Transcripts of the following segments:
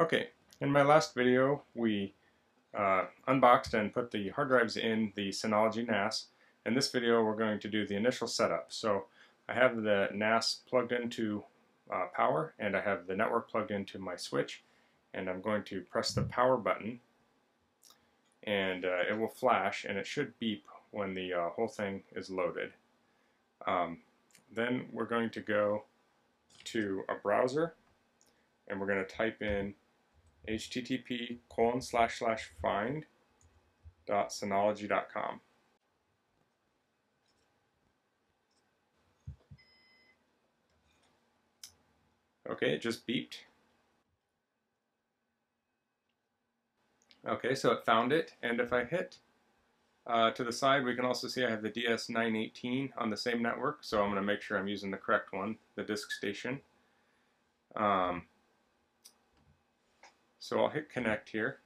Okay, in my last video we uh, unboxed and put the hard drives in the Synology NAS. In this video we're going to do the initial setup. So I have the NAS plugged into uh, power and I have the network plugged into my switch and I'm going to press the power button and uh, it will flash and it should beep when the uh, whole thing is loaded. Um, then we're going to go to a browser and we're going to type in http colon slash slash find dot synology.com. Okay, it just beeped. Okay, so it found it, and if I hit uh, to the side, we can also see I have the DS918 on the same network, so I'm going to make sure I'm using the correct one, the disk station. Um, so I'll hit connect here.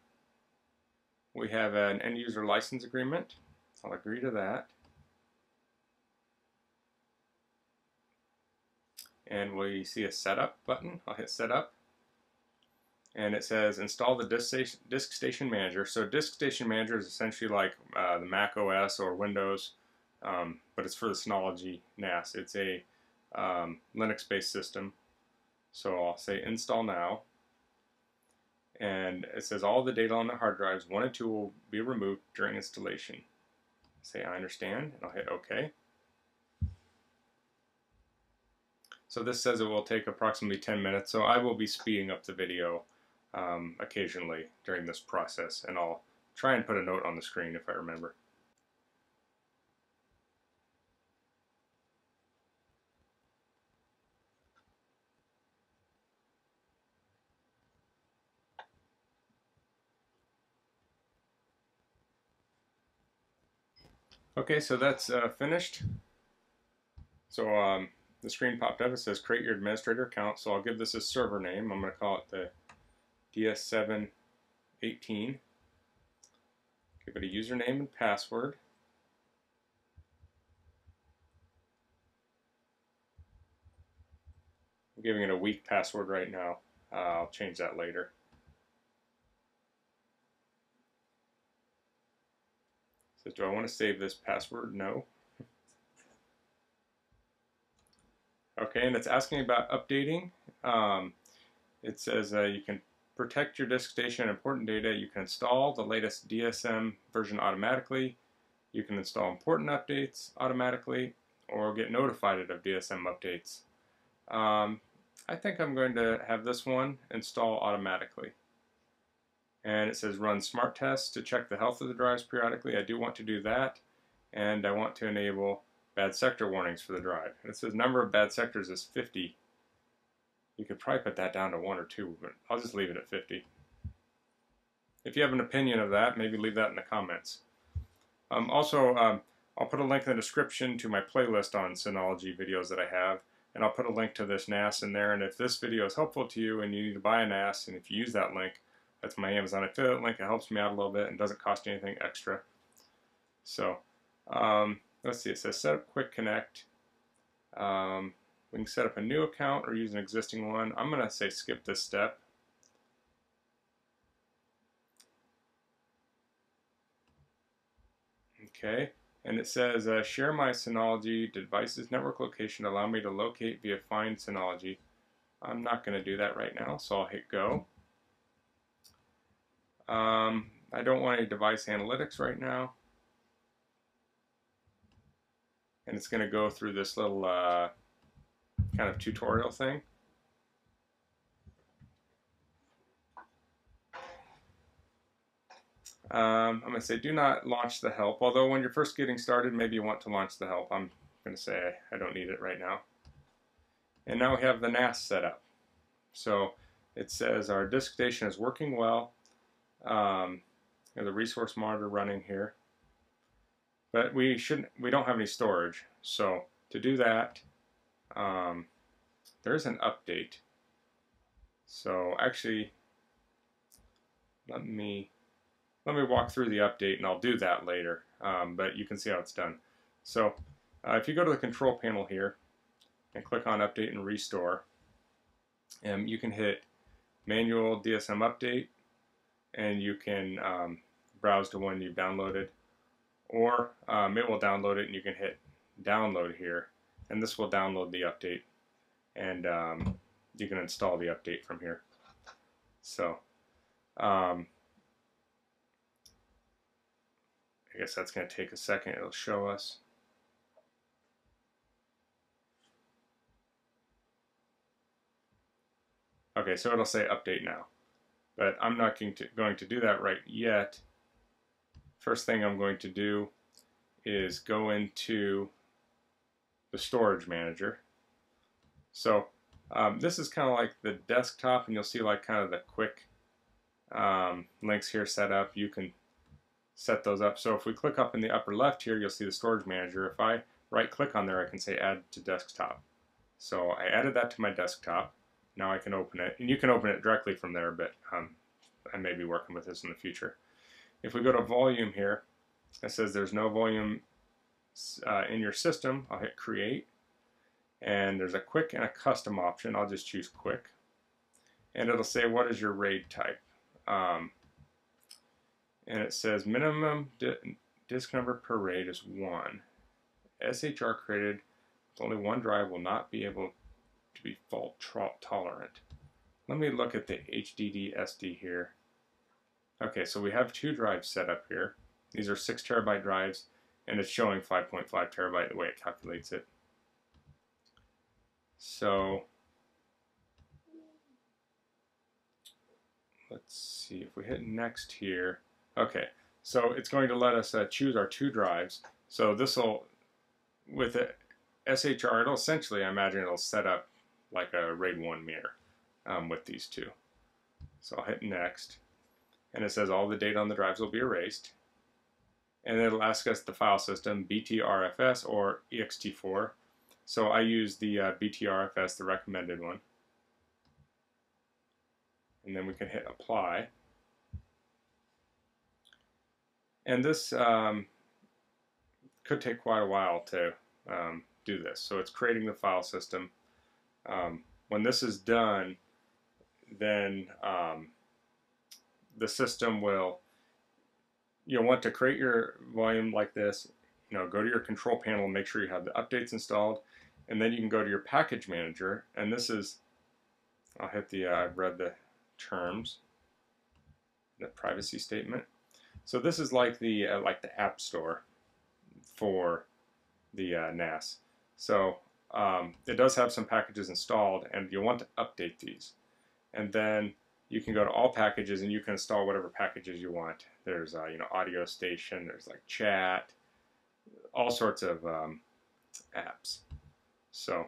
We have an end user license agreement. I'll agree to that. And we see a setup button. I'll hit setup. And it says install the disk station, disk station manager. So disk station manager is essentially like uh, the Mac OS or Windows, um, but it's for the Synology NAS. It's a um, Linux-based system. So I'll say install now and it says all the data on the hard drives 1 and 2 will be removed during installation. Say I understand and I'll hit OK. So this says it will take approximately 10 minutes so I will be speeding up the video um, occasionally during this process and I'll try and put a note on the screen if I remember. Okay, so that's uh, finished. So um, the screen popped up. It says create your administrator account. So I'll give this a server name. I'm going to call it the DS718. Give it a username and password. I'm giving it a weak password right now. Uh, I'll change that later. Do I want to save this password? No. okay, and it's asking about updating. Um, it says uh, you can protect your disk station important data. You can install the latest DSM version automatically. You can install important updates automatically or get notified of DSM updates. Um, I think I'm going to have this one install automatically and it says run smart tests to check the health of the drives periodically. I do want to do that and I want to enable bad sector warnings for the drive. And it says number of bad sectors is 50. You could probably put that down to one or two, but I'll just leave it at 50. If you have an opinion of that, maybe leave that in the comments. Um, also, um, I'll put a link in the description to my playlist on Synology videos that I have, and I'll put a link to this NAS in there, and if this video is helpful to you and you need to buy a NAS, and if you use that link, that's my Amazon affiliate link. It helps me out a little bit and doesn't cost you anything extra. So um, let's see, it says set up QuickConnect. Um, we can set up a new account or use an existing one. I'm going to say skip this step. Okay, and it says uh, share my Synology device's network location. Allow me to locate via find Synology. I'm not going to do that right now, so I'll hit go. Um, I don't want any device analytics right now. And it's going to go through this little uh, kind of tutorial thing. Um, I'm going to say do not launch the help, although when you're first getting started, maybe you want to launch the help. I'm going to say I don't need it right now. And now we have the NAS set up. So it says our disk station is working well um, the resource monitor running here. But we shouldn't, we don't have any storage. So to do that, um, there's an update. So actually, let me let me walk through the update and I'll do that later. Um, but you can see how it's done. So uh, if you go to the control panel here and click on update and restore, um, you can hit manual DSM update and you can um, browse to one you've downloaded or um, it will download it and you can hit download here and this will download the update and um, you can install the update from here. So um, I guess that's going to take a second. It'll show us. Okay so it'll say update now but I'm not going to, going to do that right yet first thing I'm going to do is go into the storage manager. So um, this is kind of like the desktop and you'll see like kind of the quick um, links here set up. You can set those up. So if we click up in the upper left here, you'll see the storage manager. If I right click on there, I can say add to desktop. So I added that to my desktop. Now I can open it. And you can open it directly from there, but um, I may be working with this in the future. If we go to volume here, it says there's no volume uh, in your system. I'll hit create. And there's a quick and a custom option. I'll just choose quick. And it'll say what is your RAID type. Um, and it says minimum di disk number per RAID is 1. SHR created with only one drive will not be able to be fault tolerant. Let me look at the HDD SD here. Okay, so we have two drives set up here. These are 6 terabyte drives, and it's showing 5.5 terabyte the way it calculates it. So, let's see if we hit next here. Okay, so it's going to let us uh, choose our two drives. So this will, with it, SHR, it'll essentially, I imagine it'll set up like a RAID 1 mirror um, with these two. So I'll hit next and it says all the data on the drives will be erased. And it'll ask us the file system, BTRFS or ext4. So I use the uh, BTRFS, the recommended one. And then we can hit apply. And this um, could take quite a while to um, do this. So it's creating the file system. Um, when this is done, then um, the system will you'll want to create your volume like this you know go to your control panel make sure you have the updates installed and then you can go to your package manager and this is I'll hit the uh, I've read the terms the privacy statement. So this is like the uh, like the app store for the uh, NAS so um, it does have some packages installed and you'll want to update these and then you can go to all packages and you can install whatever packages you want. There's uh, you know audio station, there's like chat, all sorts of um, apps. So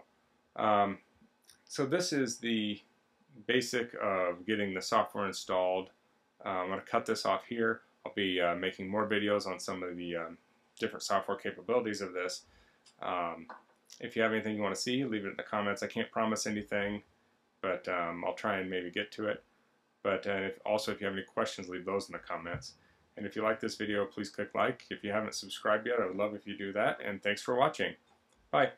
um, so this is the basic of getting the software installed. Uh, I'm going to cut this off here. I'll be uh, making more videos on some of the um, different software capabilities of this. If you have anything you want to see, leave it in the comments. I can't promise anything, but um, I'll try and maybe get to it. But uh, if, also, if you have any questions, leave those in the comments. And if you like this video, please click like. If you haven't subscribed yet, I would love if you do that. And thanks for watching. Bye.